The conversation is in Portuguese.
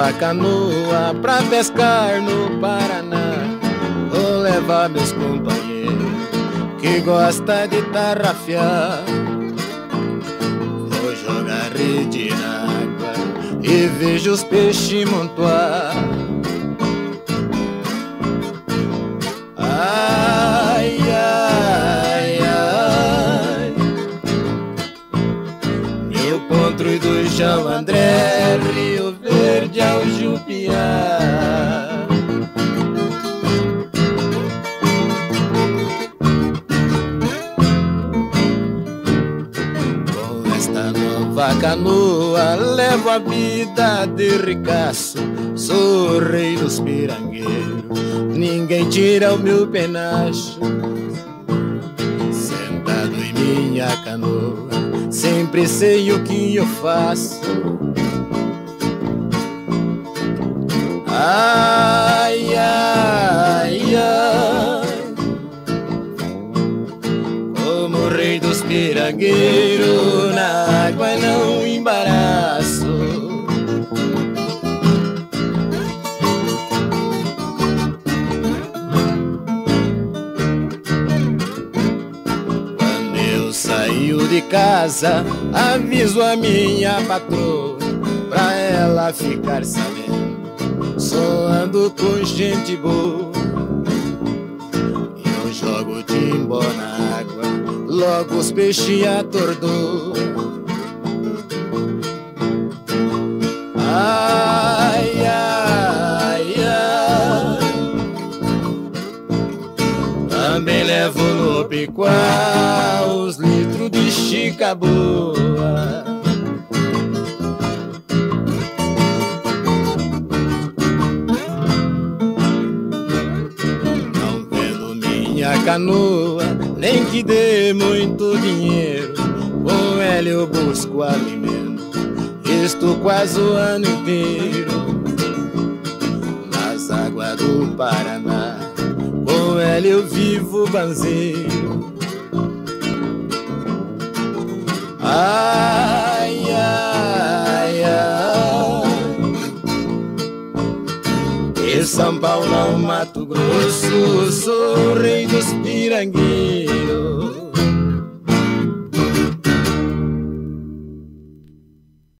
nova canoa pra pescar no Paraná. Vou levar meus companheiros que gosta de tarrafiar. Vou jogar rede na água e vejo os peixes montuar. Ai, ai, ai. Meu contro do João André, Com esta nova canoa, levo a vida de ricaço. Sou rei dos pirangueiros, ninguém tira o meu penacho. Sentado em minha canoa, sempre sei o que eu faço. Ai, ai, ai. Como rei dos pirangueiros, na água não embaraço. Quando eu saio de casa, aviso a minha patroa pra ela ficar sabendo. Com gente boa. Eu jogo timbó na água, logo os peixes atordou. Ai, ai, ai. Também levo no picuá os litros de chica boa. Canoa, nem que dê muito dinheiro. Com ela eu busco alimento, estou quase o ano inteiro. Nas águas do Paraná, com ela eu vivo banzeiro. Ai, São Paulo ao Mato Grosso, sou o rei dos pirangueiros.